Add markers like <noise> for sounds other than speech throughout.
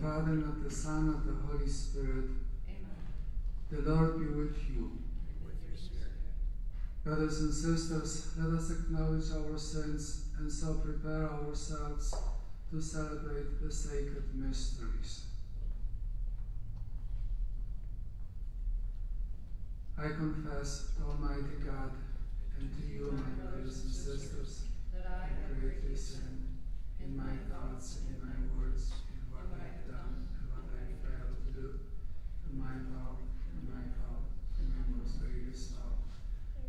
In the Father, and of the Son, and of the Holy Spirit. Amen. The Lord be with you. with your spirit. Brothers and sisters, let us acknowledge our sins and so prepare ourselves to celebrate the sacred mysteries. I confess to Almighty God and to you, my brothers and sisters, That I have greatly sinned in my thoughts and in my words, in what I have done and what I failed to do, in my fault, in my fault, in my most grievous fault.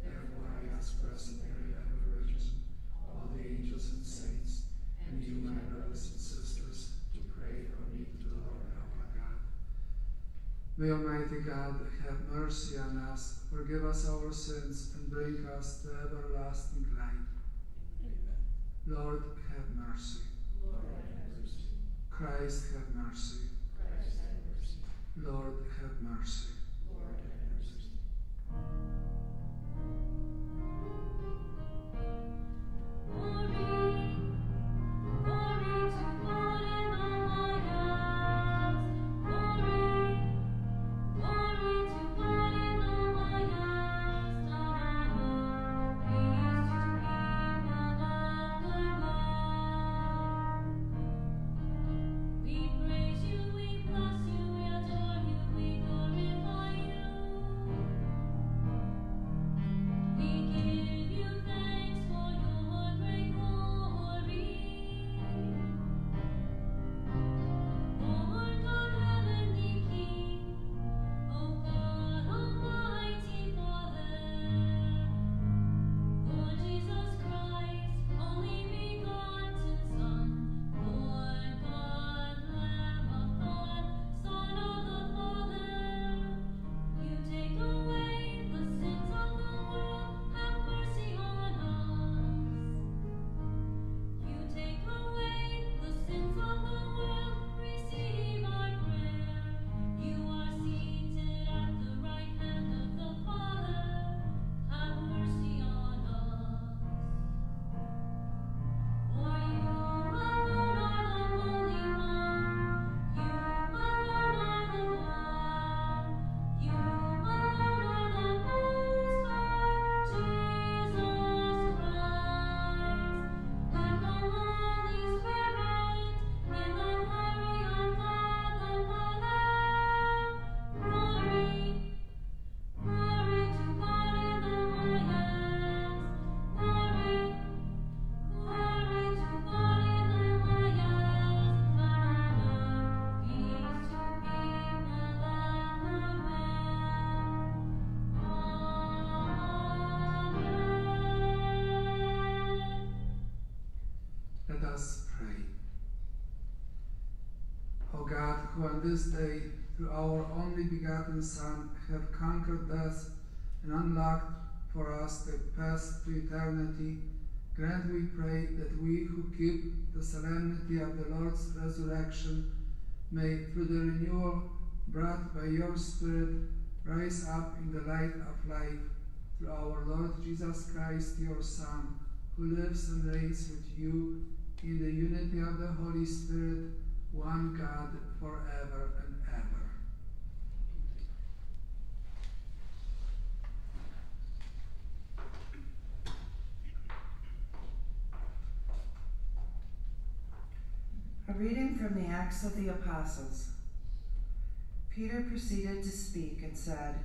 Therefore I ask Blessed Mary, ever Virgin, all the angels and saints, and you, my brothers and sisters, to pray for me to the Lord our God. May Almighty God have mercy on us, forgive us our sins, and bring us to everlasting life. Amen. Lord, have mercy. Lord, have mercy. Christ, have mercy. Christ, have mercy. Lord, have mercy. Lord, have mercy. Who on this day, through our only begotten Son, have conquered death and unlocked for us the path to eternity, grant, we pray, that we who keep the solemnity of the Lord's resurrection may, through the renewal brought by your Spirit, rise up in the light of life through our Lord Jesus Christ, your Son, who lives and reigns with you in the unity of the Holy Spirit, one God, forever and ever. A reading from the Acts of the Apostles. Peter proceeded to speak and said,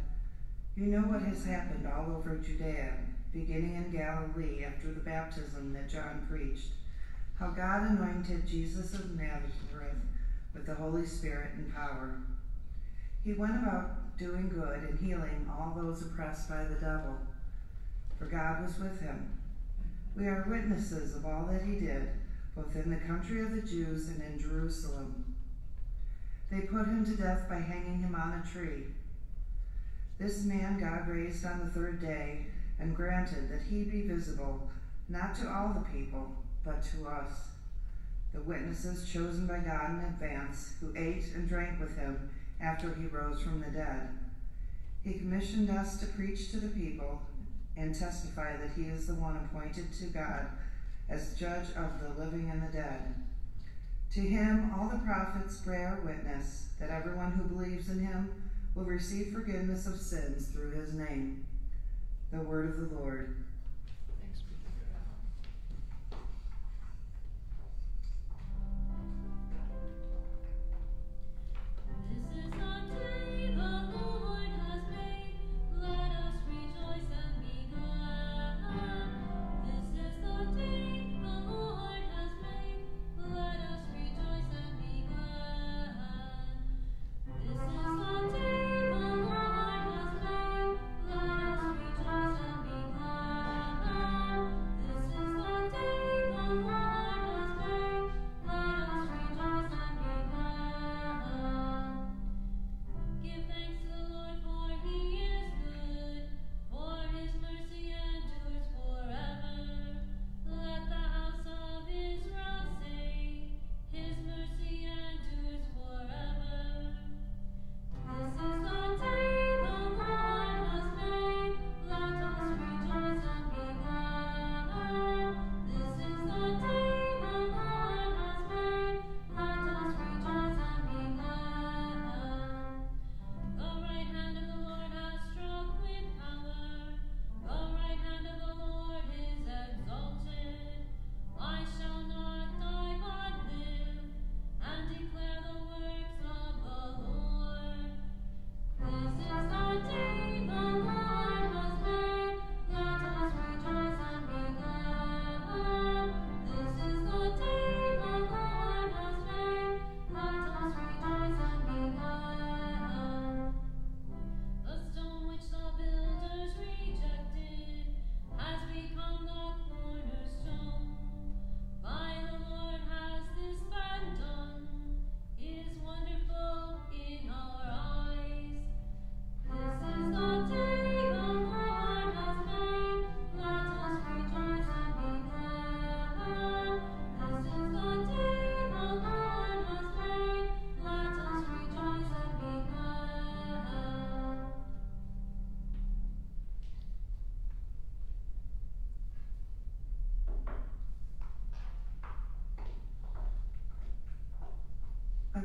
You know what has happened all over Judea, beginning in Galilee after the baptism that John preached, how God anointed Jesus of Nazareth with the Holy Spirit and power. He went about doing good and healing all those oppressed by the devil, for God was with him. We are witnesses of all that he did both in the country of the Jews and in Jerusalem. They put him to death by hanging him on a tree. This man God raised on the third day and granted that he be visible not to all the people, but to us. The witnesses chosen by God in advance, who ate and drank with him after he rose from the dead. He commissioned us to preach to the people and testify that he is the one appointed to God as judge of the living and the dead. To him all the prophets bear witness that everyone who believes in him will receive forgiveness of sins through his name. The word of the Lord.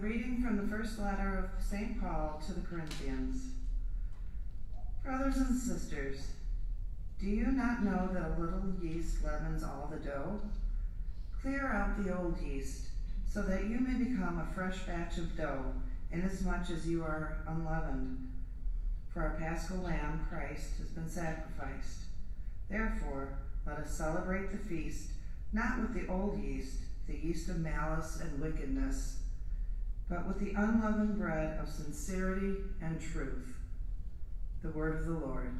reading from the first letter of St. Paul to the Corinthians. Brothers and sisters, do you not know that a little yeast leavens all the dough? Clear out the old yeast, so that you may become a fresh batch of dough, inasmuch as you are unleavened. For our paschal lamb, Christ, has been sacrificed. Therefore, let us celebrate the feast, not with the old yeast, the yeast of malice and wickedness, but with the unleavened bread of sincerity and truth, the word of the Lord.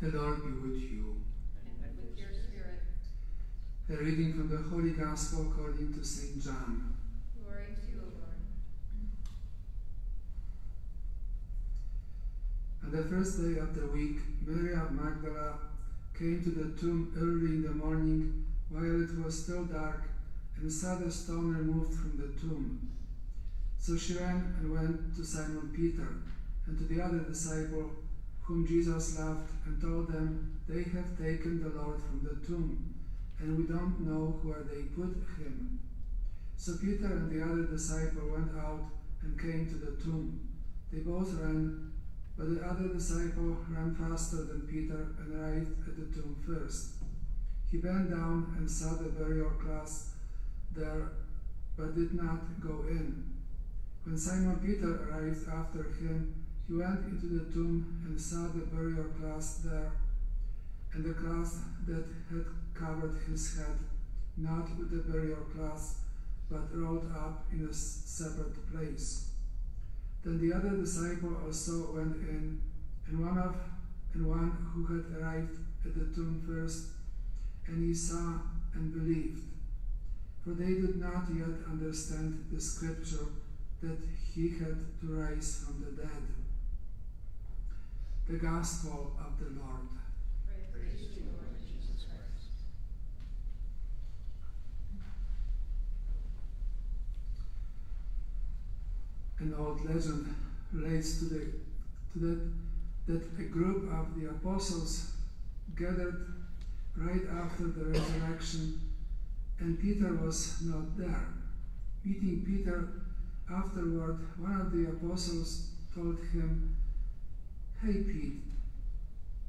Be with you. And with your spirit, A reading from the Holy Gospel according to St. John. glory to you, Lord. On the first day of the week, Mary of Magdala came to the tomb early in the morning while it was still dark and saw the stone removed from the tomb. So she ran and went to Simon Peter and to the other disciple whom Jesus loved and told them, They have taken the Lord from the tomb, and we don't know where they put him. So Peter and the other disciple went out and came to the tomb. They both ran but the other disciple ran faster than Peter and arrived at the tomb first. He bent down and saw the burial cloth there, but did not go in. When Simon Peter arrived after him, he went into the tomb and saw the burial cloth there, and the cloth that had covered his head, not with the burial cloth, but rolled up in a separate place. Then the other disciple also went in, and one of and one who had arrived at the tomb first, and he saw and believed. For they did not yet understand the scripture that he had to rise from the dead. The Gospel of the Lord. An old legend relates to the to that that a group of the apostles gathered right after the resurrection, and Peter was not there. Meeting Peter afterward, one of the apostles told him, Hey Pete,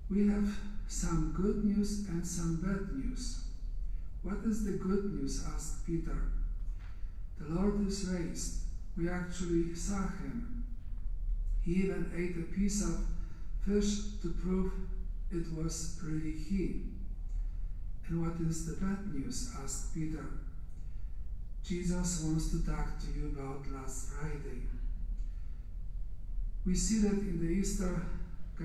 we have some good news and some bad news. What is the good news? asked Peter. The Lord is raised. We actually saw him. He even ate a piece of fish to prove it was really he. And what is the bad news? asked Peter. Jesus wants to talk to you about last Friday. We see that in the Easter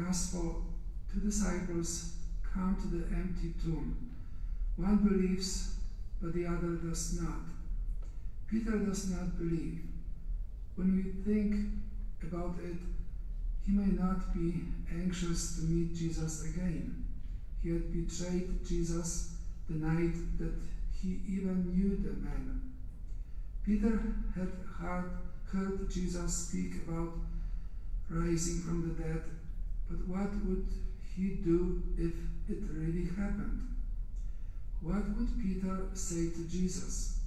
Gospel, two disciples come to the empty tomb. One believes, but the other does not. Peter does not believe. When we think about it, he may not be anxious to meet Jesus again. He had betrayed Jesus the night that he even knew the man. Peter had heard, heard Jesus speak about rising from the dead, but what would he do if it really happened? What would Peter say to Jesus?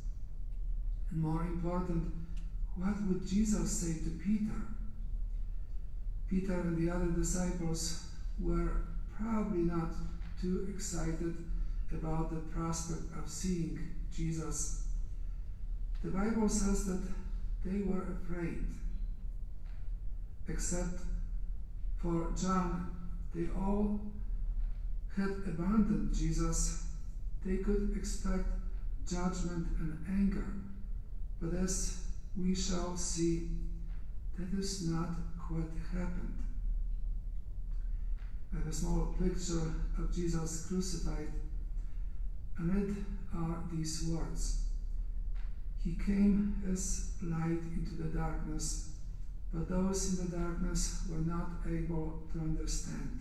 And more important, what would Jesus say to Peter? Peter and the other disciples were probably not too excited about the prospect of seeing Jesus. The Bible says that they were afraid. Except for John, they all had abandoned Jesus. They could expect judgment and anger. But as we shall see, that is not what happened. I have a small picture of Jesus crucified, and it are these words He came as light into the darkness, but those in the darkness were not able to understand.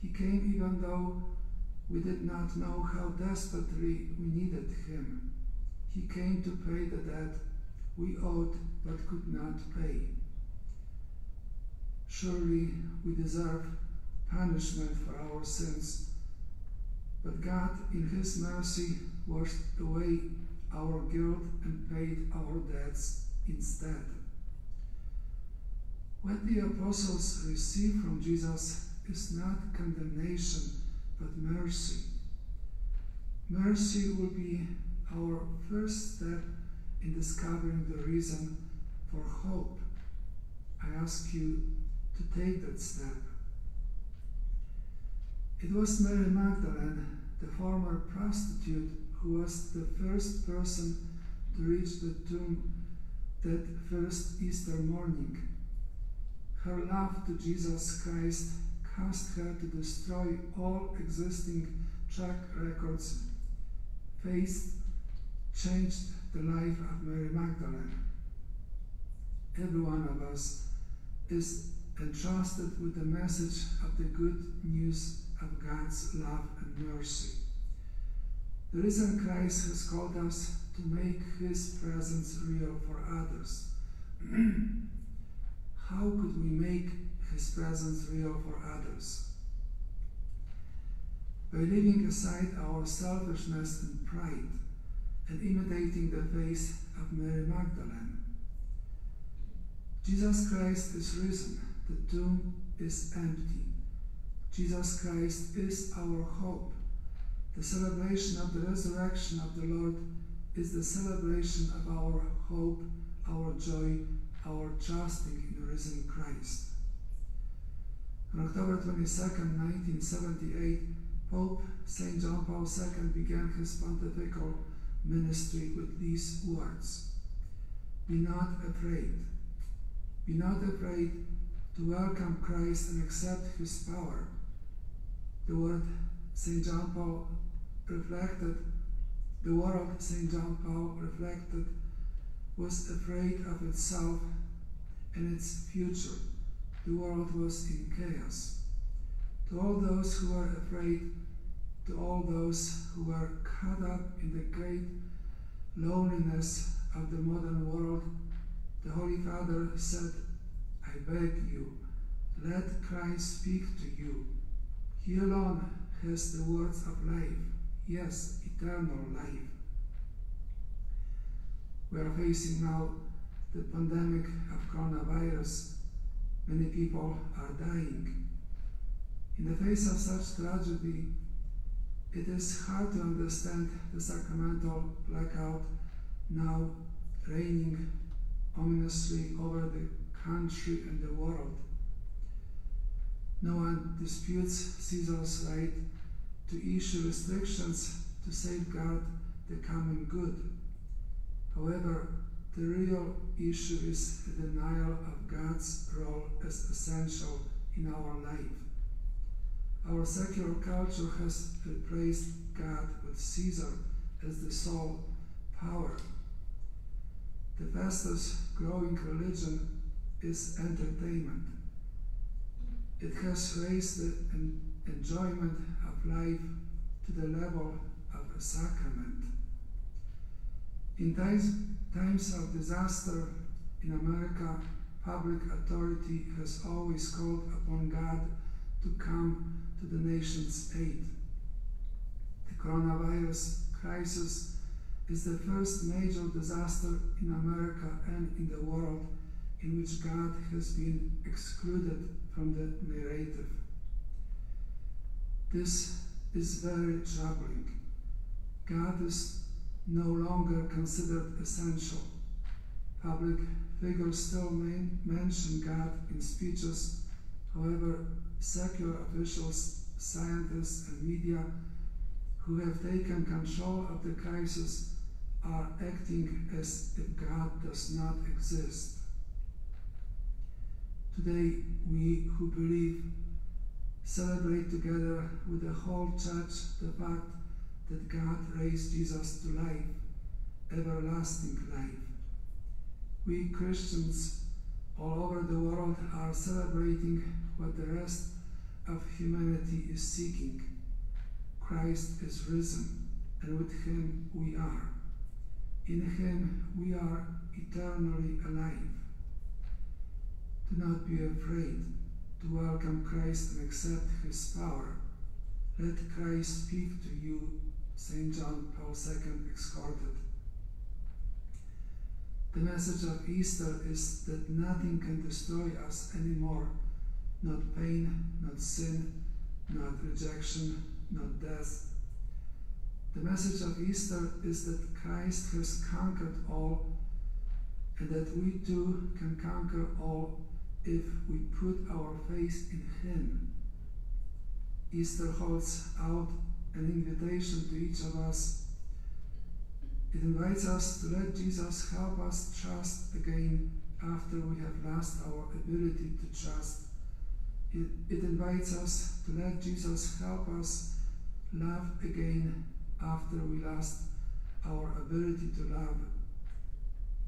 He came even though we did not know how desperately we needed Him. He came to pay the debt we owed but could not pay. Surely we deserve punishment for our sins, but God, in His mercy, washed away our guilt and paid our debts instead. What the apostles received from Jesus is not condemnation, but mercy. Mercy will be our first step in discovering the reason for hope. I ask you to take that step. It was Mary Magdalene, the former prostitute, who was the first person to reach the tomb that first Easter morning. Her love to Jesus Christ caused her to destroy all existing track records, faith changed the life of Mary Magdalene. Every one of us is entrusted with the message of the good news of God's love and mercy. The risen Christ has called us to make his presence real for others. <clears throat> How could we make his presence real for others? By leaving aside our selfishness and pride and imitating the face of Mary Magdalene. Jesus Christ is risen, the tomb is empty. Jesus Christ is our hope. The celebration of the resurrection of the Lord is the celebration of our hope, our joy, our trusting in the risen Christ. On October 22, 1978, Pope St. John Paul II began his pontifical ministry with these words Be not afraid. Be not afraid to welcome Christ and accept his power. The word St. John Paul reflected, the world St. John Paul reflected was afraid of itself and its future. The world was in chaos. To all those who were afraid, to all those who were caught up in the great loneliness of the modern world, the Holy Father said, I beg you, let Christ speak to you. He alone has the words of life, yes, eternal life. We are facing now the pandemic of coronavirus. Many people are dying. In the face of such tragedy, it is hard to understand the sacramental blackout now reigning ominously over the country and the world. No one disputes Caesar's right to issue restrictions to safeguard the common good. However, the real issue is the denial of God's role as essential in our life. Our secular culture has replaced God with Caesar as the sole power. The fastest growing religion is entertainment. It has raised the enjoyment of life to the level of a sacrament. In times, of disaster in America, public authority has always called upon God to come to the nation's aid. The coronavirus crisis is the first major disaster in America and in the world in which God has been excluded from the narrative. This is very troubling. God is no longer considered essential. Public figures still main, mention God in speeches, however, secular officials, scientists, and media who have taken control of the crisis are acting as if God does not exist. Today, we who believe celebrate together with the whole church the fact that God raised Jesus to life, everlasting life. We Christians all over the world are celebrating what the rest of humanity is seeking. Christ is risen, and with him we are. In him we are eternally alive. Do not be afraid to welcome Christ and accept his power. Let Christ speak to you, St. John Paul II exhorted. The message of Easter is that nothing can destroy us anymore not pain, not sin, not rejection, not death. The message of Easter is that Christ has conquered all and that we too can conquer all if we put our faith in Him. Easter holds out an invitation to each of us. It invites us to let Jesus help us trust again after we have lost our ability to trust. It, it invites us to let Jesus help us love again after we lost our ability to love.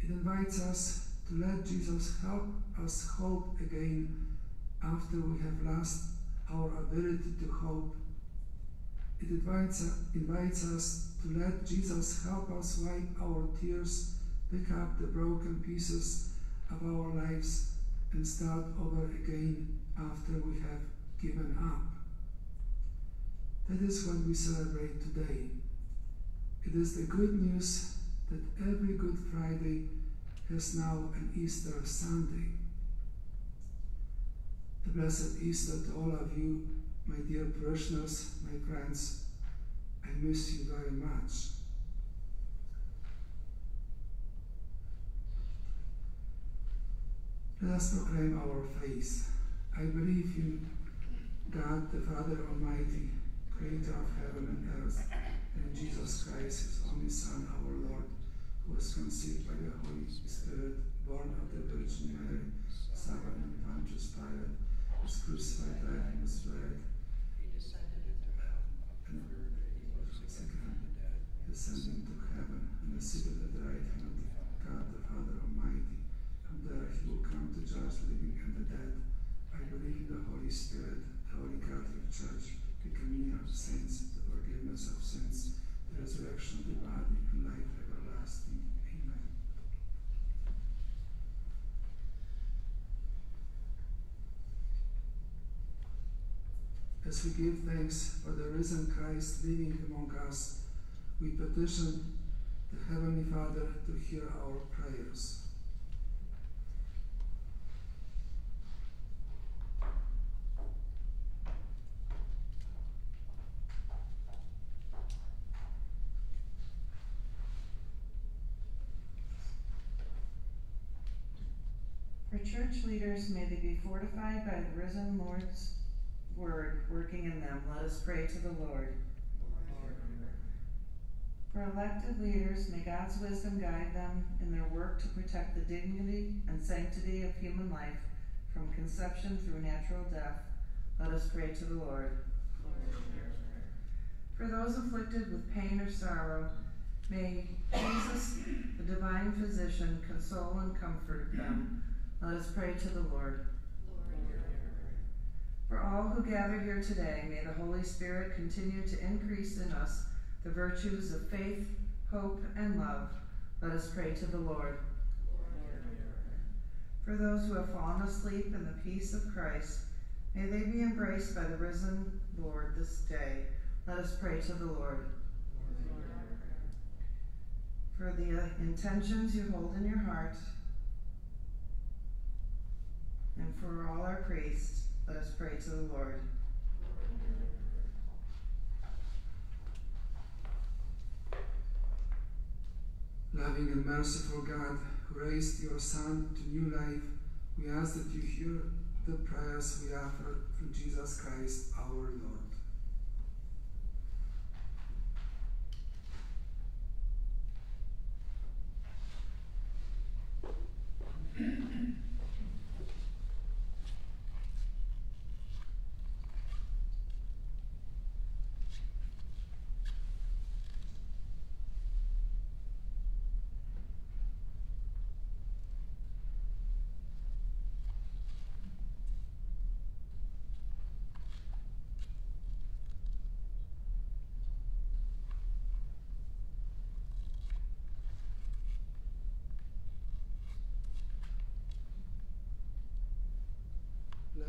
It invites us to let Jesus help us hope again after we have lost our ability to hope. It invites, invites us to let Jesus help us wipe our tears, pick up the broken pieces of our lives, and start over again after we have given up. That is what we celebrate today. It is the good news that every Good Friday has now an Easter Sunday. A blessed Easter to all of you, my dear parishioners, my friends. I miss you very much. Let us proclaim our faith. I believe in God, the Father Almighty, creator of heaven and earth, and Jesus Christ, his only Son, our Lord, who was conceived by the Holy Spirit, born of the Virgin Mary, suffered in Pontius Pilate, was crucified, died, and was buried, He descended into hell. and Third day he rose rose again again, from the descending to heaven, and is seated at the right hand of God, the Father Almighty. From there he will come to judge the living and the dead. I believe in the Holy Spirit, the Holy Catholic Church, the communion of saints, the forgiveness of sins, the resurrection of the body, and life everlasting. Amen. As we give thanks for the risen Christ living among us, we petition the Heavenly Father to hear our prayers. For church leaders, may they be fortified by the risen Lord's word working in them. Let us pray to the Lord. For elected leaders, may God's wisdom guide them in their work to protect the dignity and sanctity of human life from conception through natural death. Let us pray to the Lord. For those afflicted with pain or sorrow, may Jesus, the divine physician, console and comfort them. Let us pray to the Lord. For all who gather here today, may the Holy Spirit continue to increase in us the virtues of faith, hope, and love. Let us pray to the Lord. For those who have fallen asleep in the peace of Christ, may they be embraced by the risen Lord this day. Let us pray to the Lord. For the uh, intentions you hold in your heart, and for all our priests, let us pray to the Lord. Loving and merciful God, who raised your Son to new life, we ask that you hear the prayers we offer through Jesus Christ our Lord.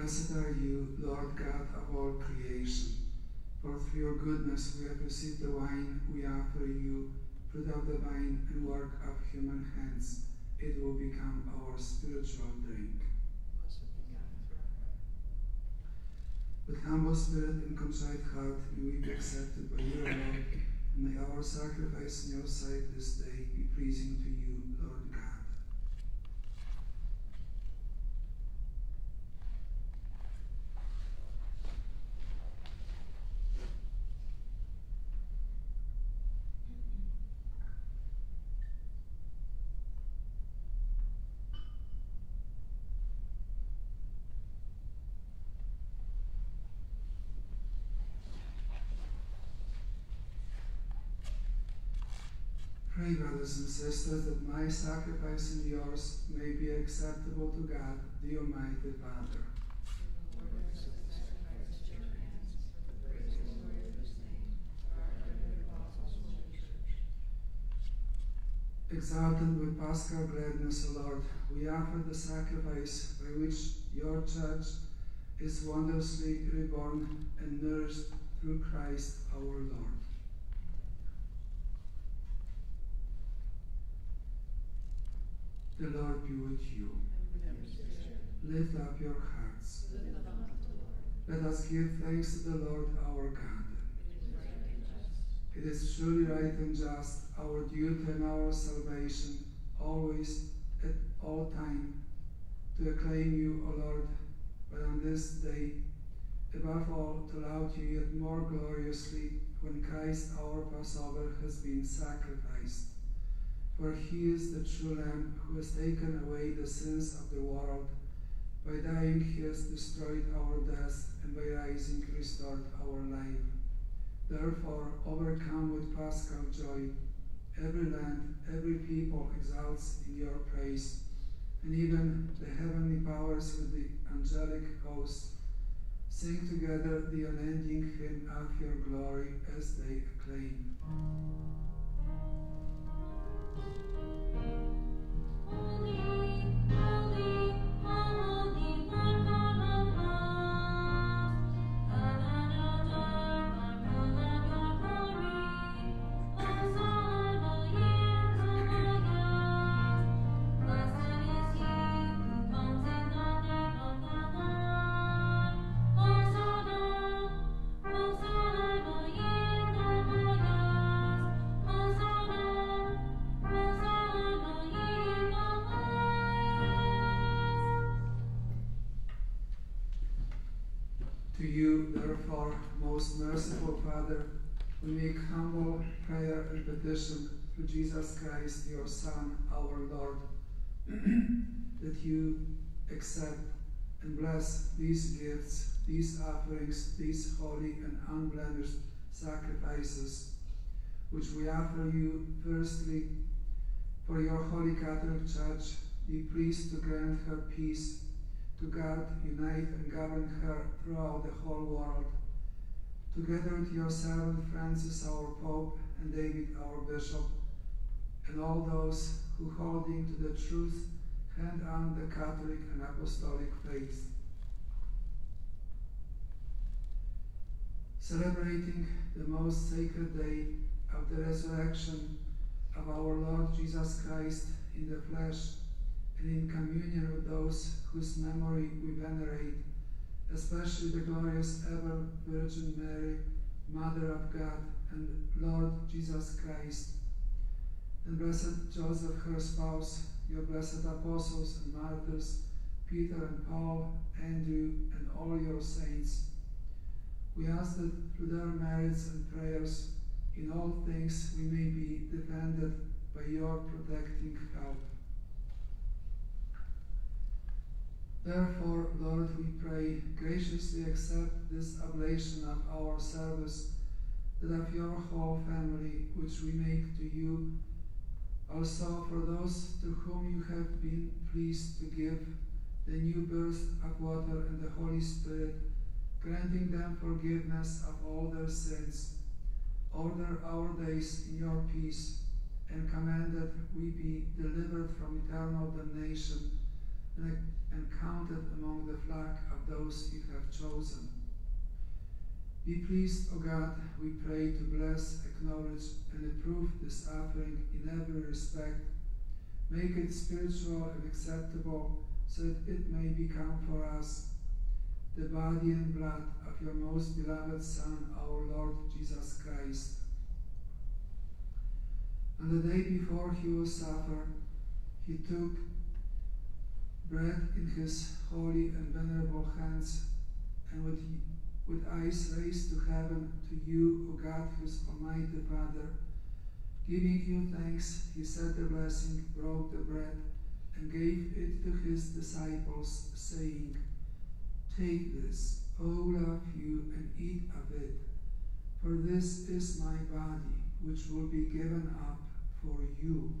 Blessed are you, Lord God of all creation. For through your goodness we have received the wine we offer you, fruit of the vine and work of human hands. It will become our spiritual drink. With humble spirit and contrite heart may we be accepted by your Lord, and may our sacrifice in your sight this day be pleasing to you, Lord God. Pray, brothers and that my sacrifice and yours may be acceptable to God, the Almighty Father. Exalted with paschal gladness, O Lord, we offer the sacrifice by which your church is wondrously reborn and nourished through Christ our Lord. The Lord be with you. Lift up your hearts. Let us give thanks to the Lord our God. It is right. It is truly right and just, our duty and our salvation, always, at all time, to acclaim you, O Lord, but on this day, above all, to laud you yet more gloriously when Christ our Passover has been sacrificed. For he is the true Lamb who has taken away the sins of the world. By dying, he has destroyed our death, and by rising, restored our life. Therefore, overcome with paschal joy, every land, every people exalts in your praise, and even the heavenly powers with the angelic host sing together the unending hymn of your glory as they acclaim. Merciful Father, we make humble prayer and petition through Jesus Christ, your Son, our Lord, <clears throat> that you accept and bless these gifts, these offerings, these holy and unblemished sacrifices, which we offer you firstly for your holy Catholic Church. Be pleased to grant her peace to guard, unite, and govern her throughout the whole world. Together with your servant Francis, our Pope, and David, our Bishop, and all those who, holding to the truth, hand on the Catholic and Apostolic faith. Celebrating the most sacred day of the resurrection of our Lord Jesus Christ in the flesh and in communion with those whose memory we venerate, especially the glorious ever Virgin Mary, Mother of God and Lord Jesus Christ, and blessed Joseph, her spouse, your blessed apostles and martyrs, Peter and Paul, Andrew, and all your saints. We ask that through their merits and prayers, in all things we may be defended by your protecting help. Therefore, Lord, we pray, graciously accept this oblation of our service, that of your whole family, which we make to you, also for those to whom you have been pleased to give the new birth of water and the Holy Spirit, granting them forgiveness of all their sins. Order our days in your peace, and command that we be delivered from eternal damnation and, and counted among the flock of those you have chosen. Be pleased, O God, we pray, to bless, acknowledge, and approve this offering in every respect. Make it spiritual and acceptable, so that it may become for us the body and blood of your most beloved Son, our Lord Jesus Christ. On the day before he will suffer, he took bread in his holy and venerable hands, and with, with eyes raised to heaven, to you, O God, his Almighty Father, giving you thanks, he said the blessing, broke the bread, and gave it to his disciples, saying, Take this, all of you, and eat of it, for this is my body, which will be given up for you.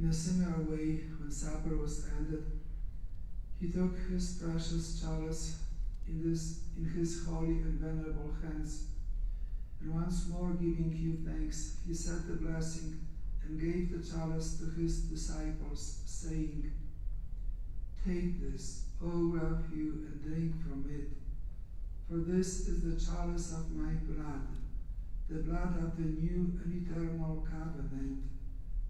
In a similar way, when supper was ended, he took his precious chalice in, this, in his holy and venerable hands, and once more giving you thanks, he said the blessing and gave the chalice to his disciples, saying, Take this, all of you, and drink from it, for this is the chalice of my blood, the blood of the new and eternal covenant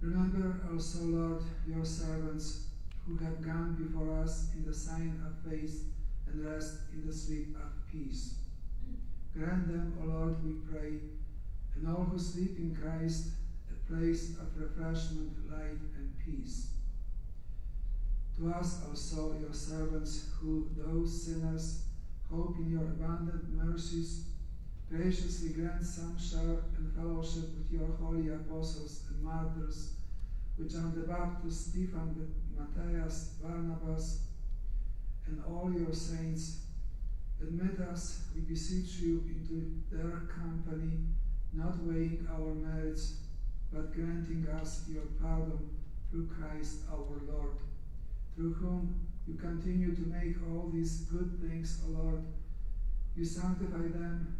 Remember also, Lord, your servants who have gone before us in the sign of faith and rest in the sleep of peace. Grant them, O Lord, we pray, and all who sleep in Christ, a place of refreshment, light, and peace. To us also, your servants, who, though sinners, hope in your abundant mercies, graciously grant some share and fellowship with your holy apostles and martyrs, with John the Baptist, Stephen, Matthias, Barnabas, and all your saints. Admit us, we beseech you, into their company, not weighing our merits, but granting us your pardon through Christ our Lord, through whom you continue to make all these good things, O Lord. You sanctify them,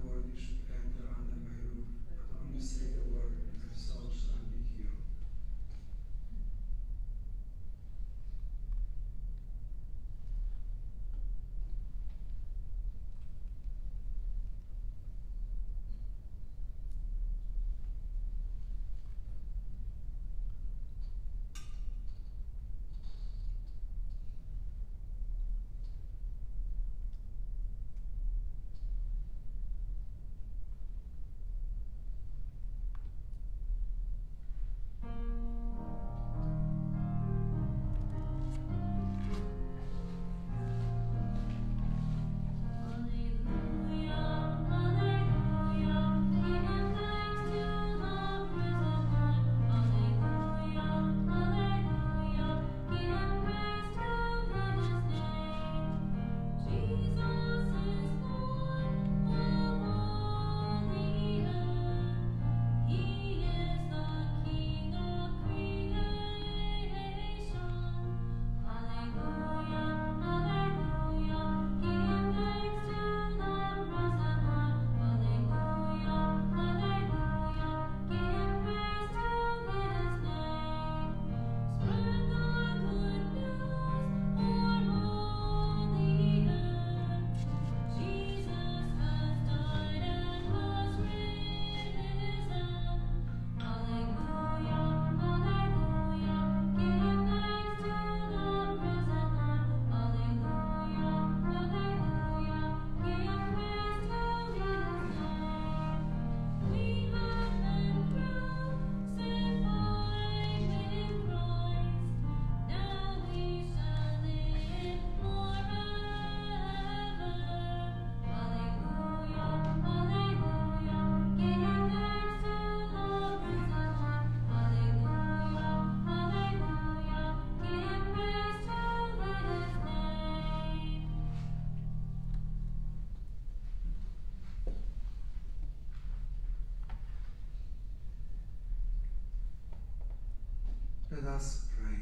Let us pray.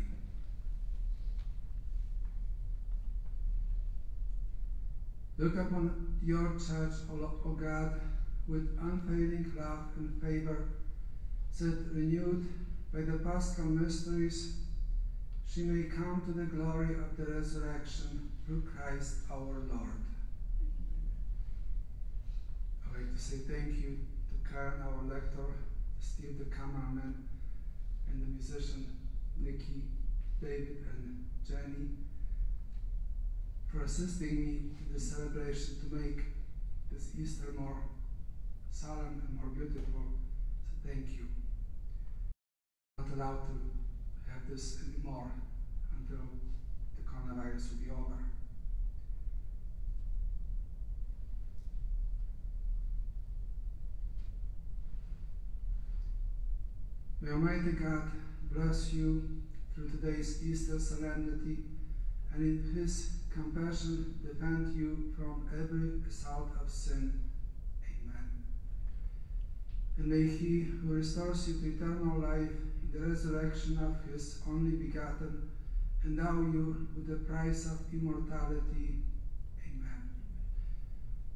Look upon your church, O, God, with unfailing love and favor, that renewed by the paschal mysteries, she may come to the glory of the resurrection through Christ our Lord. I'd like to say thank you to Karen, our lector, Steve, the cameraman, and the musician, Nikki, David, and Jenny, for assisting me in the celebration to make this Easter more solemn and more beautiful. So thank you. I'm Not allowed to have this anymore until the coronavirus will be over. May Almighty God bless you through today's Easter solemnity and in His compassion defend you from every assault of sin. Amen. And may He who restores you to eternal life in the resurrection of His only begotten endow you with the price of immortality. Amen.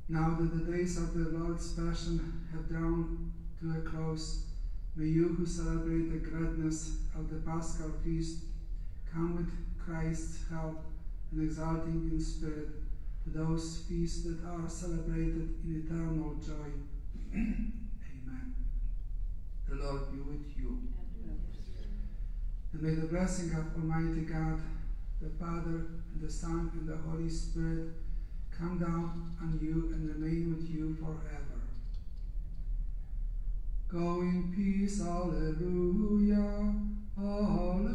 Now that the days of the Lord's Passion have drawn to a close, may you who celebrate the greatness of the Paschal feast come with Christ's help and exalting in spirit to those feasts that are celebrated in eternal joy. <clears throat> Amen. The Lord be with you. And may the blessing of Almighty God, the Father, and the Son, and the Holy Spirit come down on you and remain with you forever. Go in peace, hallelujah, hallelujah.